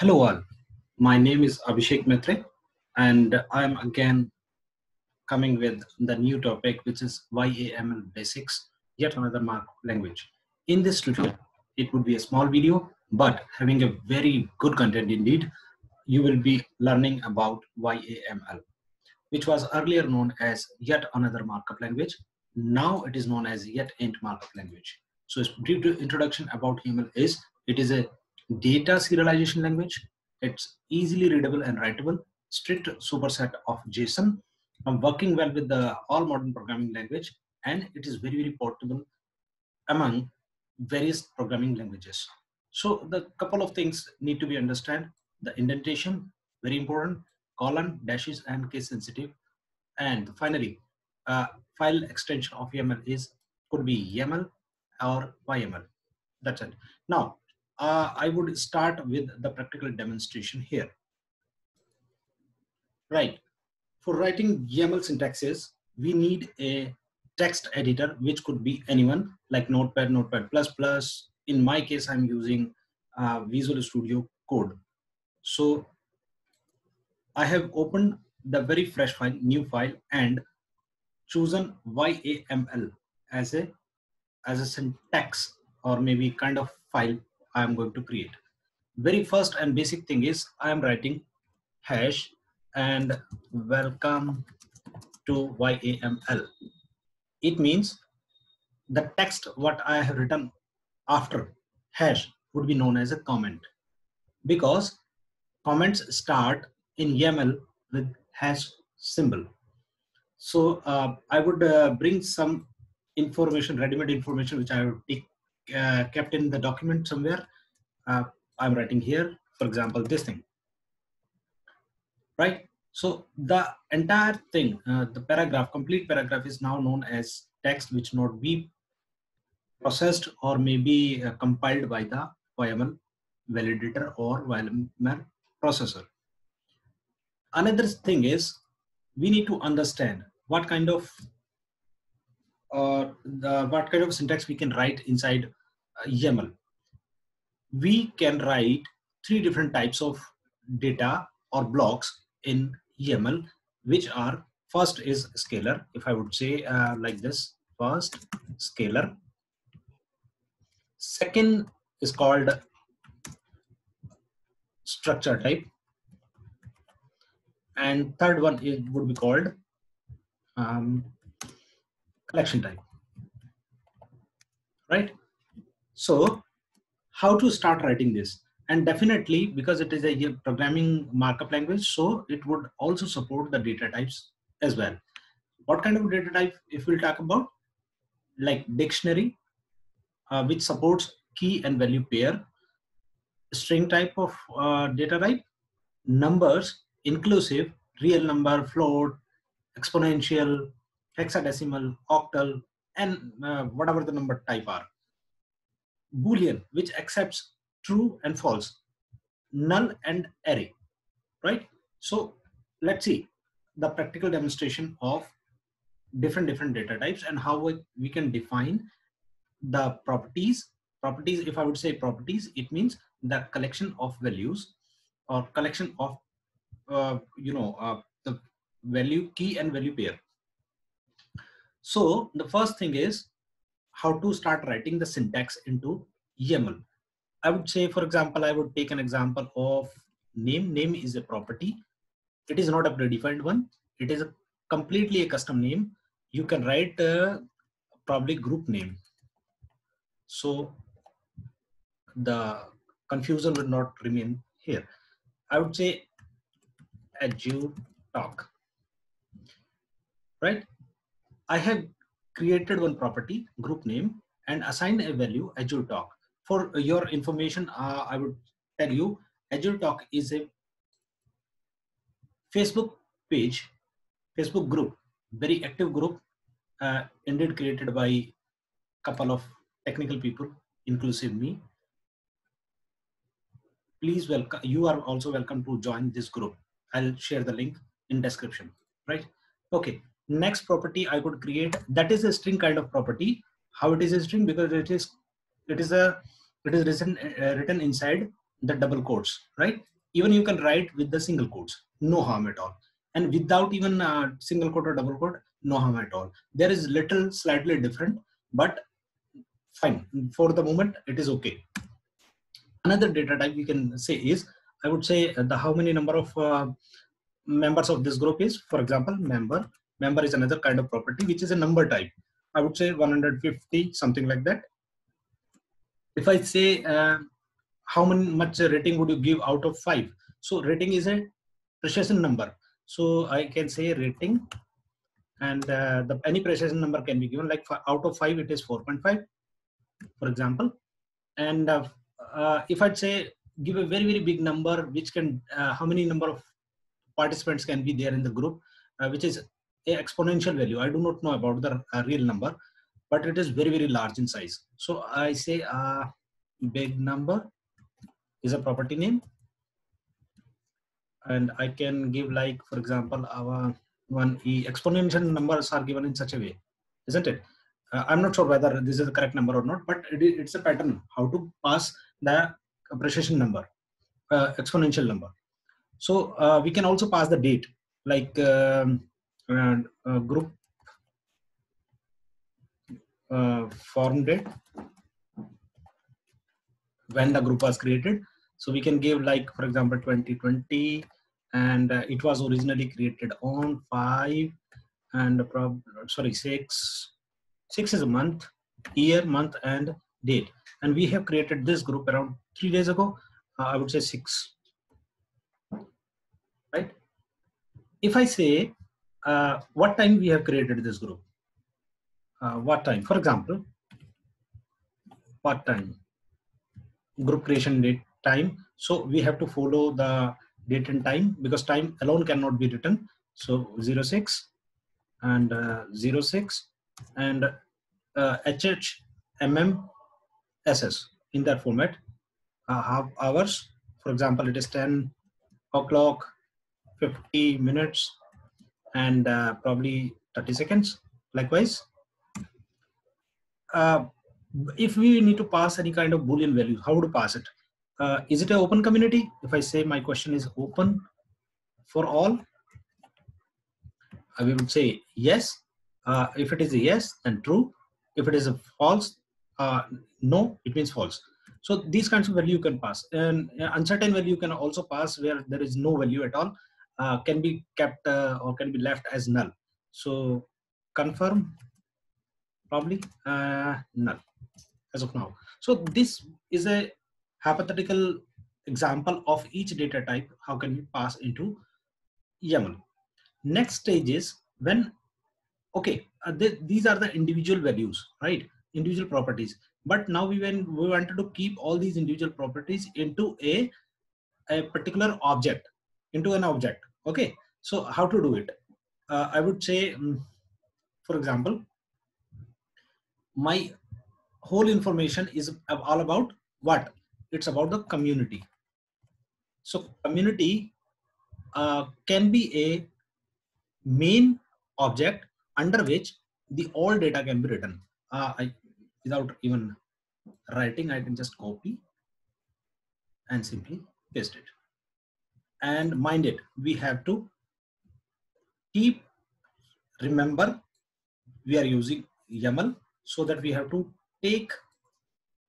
Hello all, my name is Abhishek Matre and I am again coming with the new topic which is YAML basics, yet another markup language. In this tutorial, it would be a small video but having a very good content indeed, you will be learning about YAML which was earlier known as yet another markup language. Now it is known as yet int markup language. So its brief introduction about YAML is it is a data serialization language. It's easily readable and writable, strict superset of JSON, I'm working well with the all modern programming language, and it is very, very portable among various programming languages. So the couple of things need to be understand. The indentation, very important, colon, dashes, and case sensitive. And finally, uh, file extension of YAML is could be YAML or YAML. That's it. Now, uh, I would start with the practical demonstration here. Right. For writing YAML syntaxes, we need a text editor, which could be anyone like Notepad, Notepad++. In my case, I'm using uh, Visual Studio Code. So I have opened the very fresh file, new file, and chosen YAML as a as a syntax or maybe kind of file I am going to create. Very first and basic thing is I am writing hash and welcome to YAML. It means the text what I have written after hash would be known as a comment because comments start in YAML with hash symbol. So uh, I would uh, bring some information, ready-made information, which I have uh, kept in the document somewhere. Uh, I'm writing here, for example, this thing, right? So the entire thing, uh, the paragraph, complete paragraph is now known as text, which not be processed or maybe uh, compiled by the YAML validator or YAML processor. Another thing is we need to understand what kind of uh, the, what kind of syntax we can write inside YAML. We can write three different types of data or blocks in YAML, which are first is scalar. If I would say uh, like this, first scalar. Second is called structure type. And third one is, would be called um, collection type, right? So how to start writing this? And definitely because it is a programming markup language, so it would also support the data types as well. What kind of data type if we'll talk about? Like dictionary, uh, which supports key and value pair, string type of uh, data type, numbers, inclusive, real number, float, exponential, hexadecimal, octal, and uh, whatever the number type are. Boolean, which accepts true and false, null and array, right? So let's see the practical demonstration of different different data types and how we, we can define the properties. Properties, if I would say properties, it means the collection of values or collection of, uh, you know, uh, the value key and value pair so the first thing is how to start writing the syntax into YAML. I would say, for example, I would take an example of name. Name is a property. It is not a predefined one. It is a completely a custom name. You can write a probably group name. So the confusion will not remain here. I would say Azure talk, right? I have created one property, group name, and assigned a value, Azure Talk. For your information, uh, I would tell you, Azure Talk is a Facebook page, Facebook group, very active group, uh, indeed created by a couple of technical people, inclusive me. Please welcome, you are also welcome to join this group. I'll share the link in description, right? Okay, next property I could create that is a string kind of property. How it is a string because it is it is a it is written uh, written inside the double quotes, right? Even you can write with the single quotes, no harm at all. And without even a single quote or double quote, no harm at all. There is little slightly different, but fine. For the moment, it is okay. Another data type we can say is, I would say the how many number of uh, members of this group is, for example, member. Member is another kind of property, which is a number type. I would say 150, something like that. If I say uh, how many, much rating would you give out of five? So rating is a precision number. So I can say rating and uh, the any precision number can be given like out of five, it is 4.5, for example. And uh, uh, if I'd say give a very, very big number, which can, uh, how many number of participants can be there in the group, uh, which is a exponential value. I do not know about the uh, real number, but it is very, very large in size. So I say a big number is a property name. And I can give like, for example, our one e exponential numbers are given in such a way, isn't it? Uh, I'm not sure whether this is the correct number or not, but it, it's a pattern how to pass the precision number, uh, exponential number. So uh, we can also pass the date, like um, uh, group uh, form date when the group was created. So we can give like, for example, 2020, and uh, it was originally created on 5 and prob sorry 6 6 is a month year month and date. And we have created this group around three days ago uh, i would say six. Right? If i say uh, what time we have created this group? Uh, what time? For example what time? Group creation date time. So we have to follow the date and time because time alone cannot be written. So 06 and uh, 06 and uh, HH, MM, SS in that format. Uh, half hours, for example, it is 10 o'clock, 50 minutes, and uh, probably 30 seconds. Likewise, uh, if we need to pass any kind of boolean value, how to pass it? uh, is it an open community? If I say my question is open for all, I would say yes. Uh, if it is a yes, then true. If it is a false, uh, no, it means false. So these kinds of value you can pass. And uncertain value you can also pass where there is no value at all, uh, can be kept uh, or can be left as null. So confirm, probably uh, null as of now. So this is a hypothetical example of each data type, how can we pass into YAML. Next stage is when, okay, uh, th these are the individual values, right? Individual properties. But now we, when we wanted to keep all these individual properties into a, a particular object, into an object, okay? So how to do it? Uh, I would say, um, for example, my whole information is all about what? it's about the community so community uh, can be a main object under which the all data can be written uh, I, without even writing i can just copy and simply paste it and mind it we have to keep remember we are using YAML so that we have to take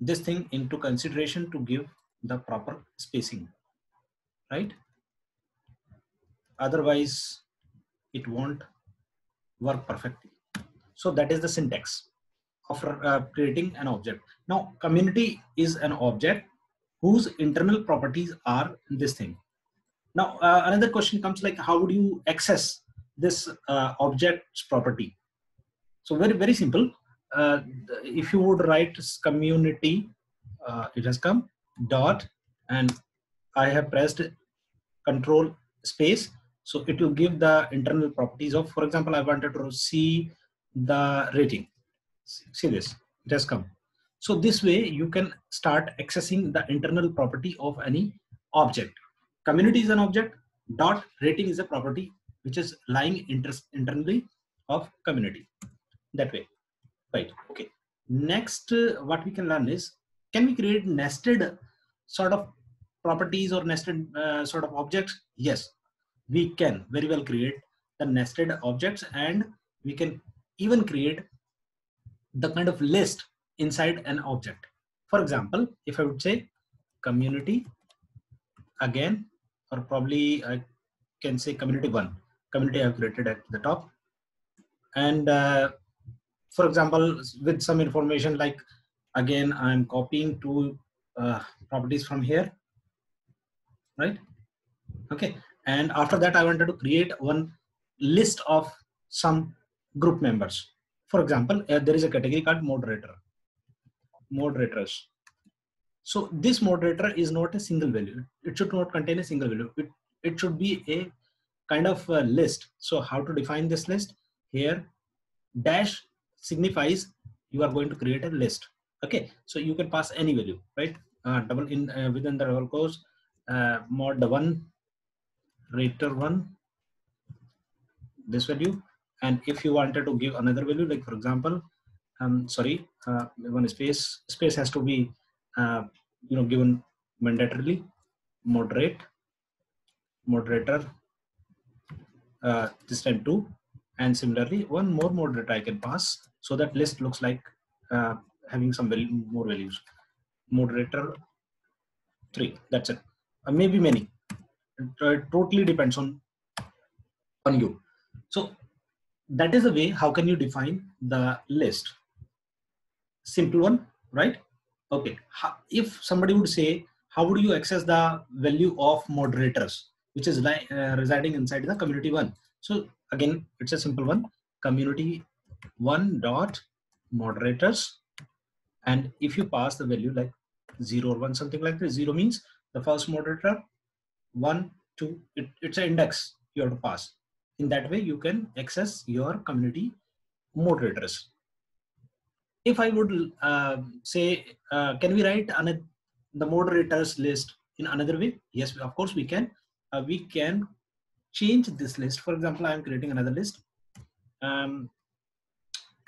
this thing into consideration to give the proper spacing, right? Otherwise, it won't work perfectly. So that is the syntax of uh, creating an object. Now, community is an object whose internal properties are this thing. Now, uh, another question comes like, how do you access this uh, object's property? So very, very simple uh, if you would write community, uh, it has come dot and I have pressed control space. So it will give the internal properties of, for example, I wanted to see the rating. See this, it has come. So this way you can start accessing the internal property of any object. Community is an object, dot rating is a property which is lying inter internally of community. That way. Right. Okay. Next uh, what we can learn is can we create nested sort of properties or nested uh, sort of objects? Yes, we can very well create the nested objects and we can even create the kind of list inside an object. For example, if I would say community again, or probably I can say community one, community I've created at the top. And uh, for example, with some information like, again, I'm copying two uh, properties from here, right? Okay. And after that, I wanted to create one list of some group members. For example, uh, there is a category called moderator, moderators. So this moderator is not a single value. It should not contain a single value. It, it should be a kind of a list. So how to define this list? Here, dash signifies you are going to create a list. Okay, so you can pass any value, right? Uh, double in uh, within the double quotes, uh, mod one, rater one, this value. And if you wanted to give another value, like for example, um, sorry, uh, one space, space has to be uh, you know given mandatorily moderate moderator uh, this time two and similarly one more moderator I can pass so that list looks like uh, having some value, more values. Moderator three that's it. Uh, maybe many. It, it totally depends on on you. So that is the way how can you define the list? Simple one right okay. If somebody would say how would you access the value of moderators which is uh, residing inside the community one? So again it's a simple one. Community one dot moderators. And if you pass the value like zero or one something like this zero means the first moderator one two it, it's an index you have to pass. In that way you can access your community moderators if I would uh, say, uh, can we write another, the moderators list in another way? Yes, of course we can. Uh, we can change this list. For example, I'm creating another list. Um,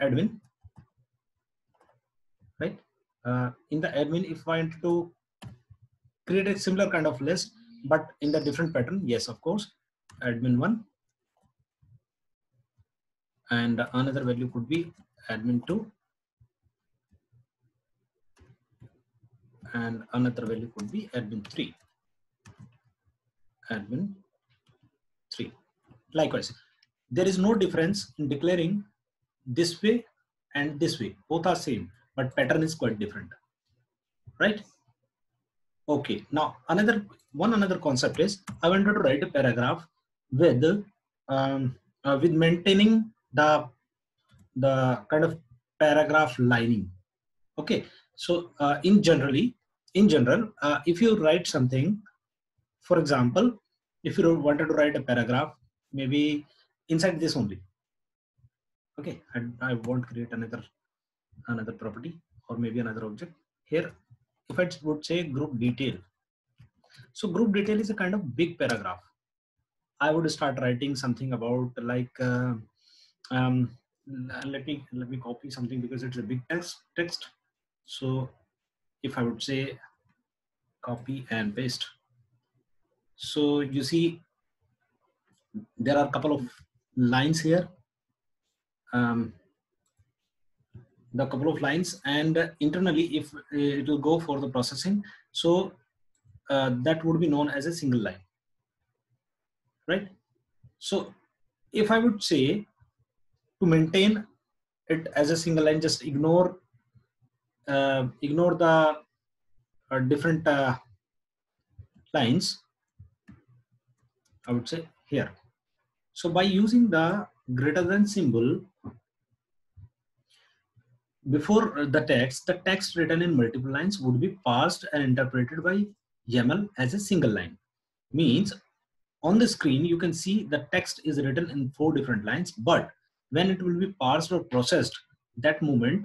admin, right? Uh, in the admin, if I want to create a similar kind of list, but in the different pattern, yes, of course, admin one. And another value could be admin two and another value could be admin 3 admin 3 likewise there is no difference in declaring this way and this way. Both are same but pattern is quite different. Right? Okay now another one another concept is i wanted to write a paragraph with um, uh, with maintaining the the kind of paragraph lining. Okay so uh, in generally in general, uh, if you write something, for example, if you wanted to write a paragraph, maybe inside this only. Okay, and I won't create another another property or maybe another object. Here, if I would say group detail. So group detail is a kind of big paragraph. I would start writing something about like uh, um, let me let me copy something because it's a big text text. So if I would say copy and paste. So you see, there are a couple of lines here. Um, the couple of lines and internally if uh, it will go for the processing. So uh, that would be known as a single line, right? So if I would say to maintain it as a single line, just ignore uh, ignore the uh, different uh, lines, I would say here. So by using the greater than symbol before the text, the text written in multiple lines would be parsed and interpreted by YAML as a single line. Means on the screen, you can see the text is written in four different lines, but when it will be parsed or processed, that moment,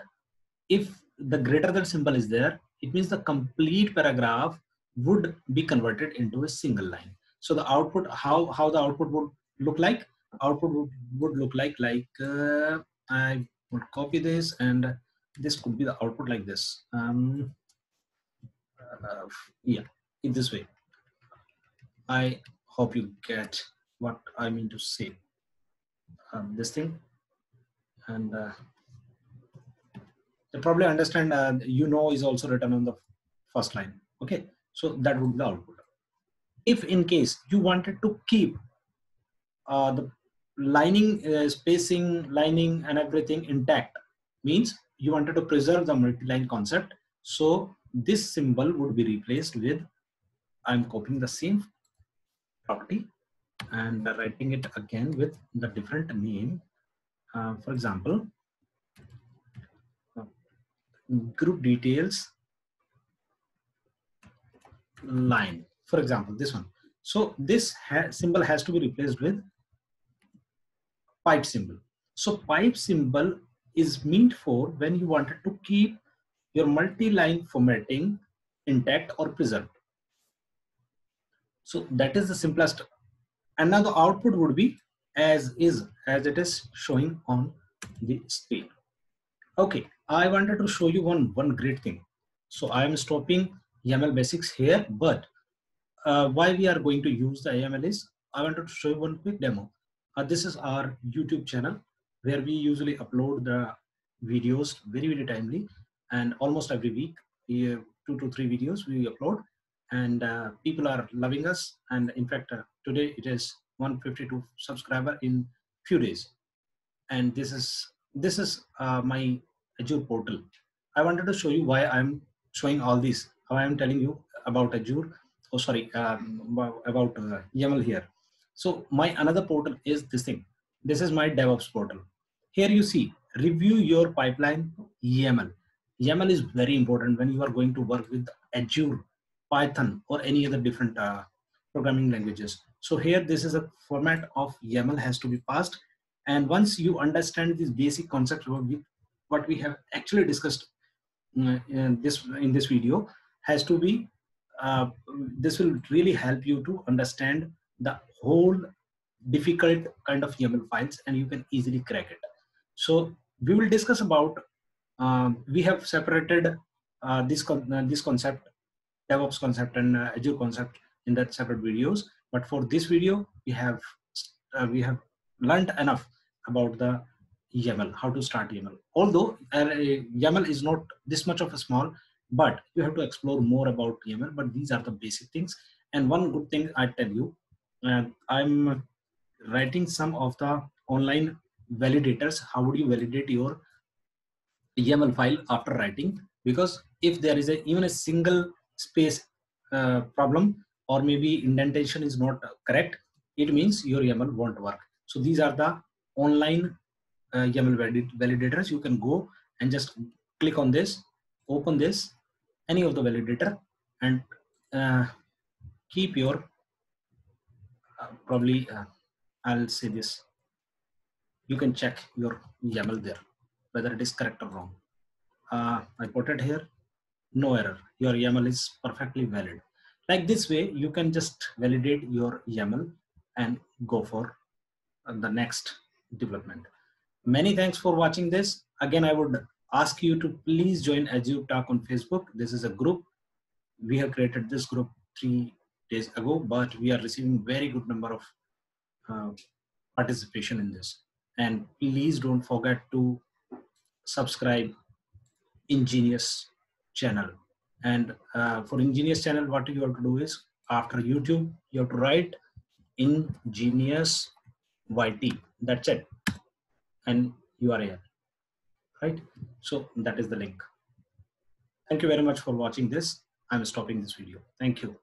if the greater than symbol is there, it means the complete paragraph would be converted into a single line. So the output, how, how the output would look like? Output would, would look like, like uh, I would copy this and this could be the output like this. Um, uh, yeah, in this way. I hope you get what I mean to say. Um, this thing, and uh, you probably understand. Uh, you know is also written on the first line. Okay, so that would be the output. If in case you wanted to keep uh, the lining, uh, spacing, lining, and everything intact, means you wanted to preserve the multi-line concept. So this symbol would be replaced with, I'm copying the same property and writing it again with the different name. Uh, for example, group details line. For example, this one. So this ha symbol has to be replaced with pipe symbol. So pipe symbol is meant for when you wanted to keep your multi-line formatting intact or preserved. So that is the simplest. And now the output would be as is, as it is showing on the screen. Okay, I wanted to show you one, one great thing. So I am stopping YAML basics here, but uh, why we are going to use the YAML is, I wanted to show you one quick demo. Uh, this is our YouTube channel where we usually upload the videos very, very timely and almost every week, we, two to three videos we upload and uh, people are loving us. And in fact, uh, today it is 152 subscriber in few days. And this is, this is uh, my Azure portal. I wanted to show you why I'm showing all this, how I'm telling you about Azure, oh sorry, um, about uh, YAML here. So my another portal is this thing. This is my DevOps portal. Here you see, review your pipeline YAML. YAML is very important when you are going to work with Azure, Python, or any other different uh, programming languages. So here, this is a format of YAML has to be passed. And once you understand these basic concepts, what we have actually discussed uh, in this in this video has to be uh, this will really help you to understand the whole difficult kind of YAML files and you can easily crack it. So we will discuss about, um, we have separated uh, this, con uh, this concept, DevOps concept and uh, Azure concept in that separate videos. But for this video, we have, uh, we have learned enough about the YAML, how to start YAML. Although uh, YAML is not this much of a small, but you have to explore more about YAML, but these are the basic things. And one good thing I tell you, uh, I'm writing some of the online validators. How would you validate your YAML file after writing? Because if there is a, even a single space uh, problem or maybe indentation is not correct, it means your YAML won't work. So these are the online uh, YAML validators. You can go and just click on this, open this, any of the validator and uh, keep your uh, probably uh, I'll say this. You can check your YAML there whether it is correct or wrong. Uh, I put it here. No error. Your YAML is perfectly valid. Like this way you can just validate your YAML and go for the next development many thanks for watching this again I would ask you to please join Azure Talk on Facebook this is a group we have created this group three days ago but we are receiving very good number of uh, participation in this. And please don't forget to subscribe InGenius channel. And uh, for InGenius channel, what you have to do is after YouTube, you have to write InGenius YT. That's it. And URL. Right? So that is the link. Thank you very much for watching this. I'm stopping this video. Thank you.